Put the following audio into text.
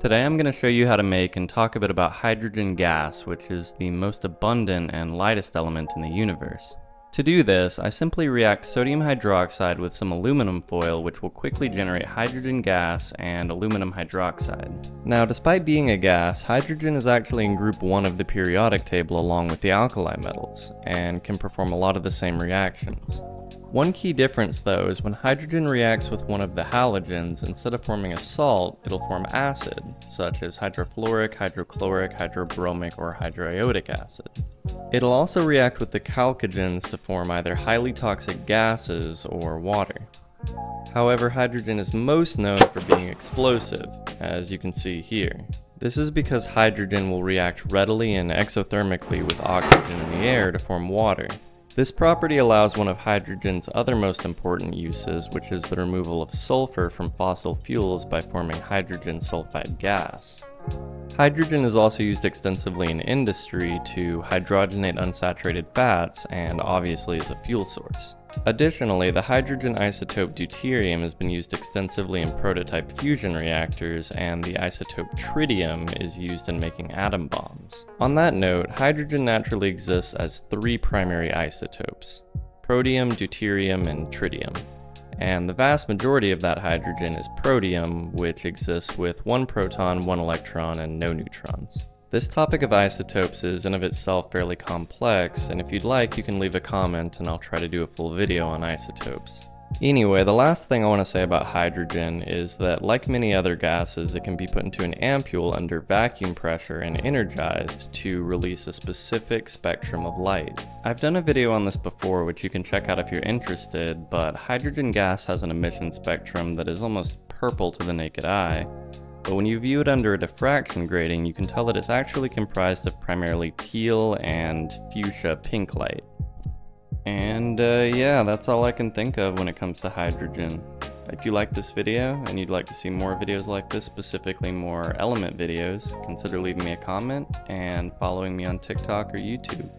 Today I'm going to show you how to make and talk a bit about hydrogen gas, which is the most abundant and lightest element in the universe. To do this, I simply react sodium hydroxide with some aluminum foil which will quickly generate hydrogen gas and aluminum hydroxide. Now despite being a gas, hydrogen is actually in group 1 of the periodic table along with the alkali metals, and can perform a lot of the same reactions. One key difference though is when hydrogen reacts with one of the halogens, instead of forming a salt, it'll form acid, such as hydrofluoric, hydrochloric, hydrobromic, or hydroiodic acid. It'll also react with the chalcogens to form either highly toxic gases or water. However, hydrogen is most known for being explosive, as you can see here. This is because hydrogen will react readily and exothermically with oxygen in the air to form water, this property allows one of hydrogen's other most important uses, which is the removal of sulfur from fossil fuels by forming hydrogen sulfide gas. Hydrogen is also used extensively in industry to hydrogenate unsaturated fats and obviously as a fuel source. Additionally, the hydrogen isotope deuterium has been used extensively in prototype fusion reactors, and the isotope tritium is used in making atom bombs. On that note, hydrogen naturally exists as three primary isotopes, protium, deuterium, and tritium and the vast majority of that hydrogen is protium, which exists with one proton, one electron, and no neutrons. This topic of isotopes is in of itself fairly complex, and if you'd like, you can leave a comment and I'll try to do a full video on isotopes. Anyway, the last thing I want to say about hydrogen is that like many other gases, it can be put into an ampule under vacuum pressure and energized to release a specific spectrum of light. I've done a video on this before which you can check out if you're interested, but hydrogen gas has an emission spectrum that is almost purple to the naked eye, but when you view it under a diffraction grating, you can tell that it's actually comprised of primarily teal and fuchsia pink light. And uh, yeah, that's all I can think of when it comes to hydrogen. If you like this video and you'd like to see more videos like this, specifically more element videos, consider leaving me a comment and following me on TikTok or YouTube.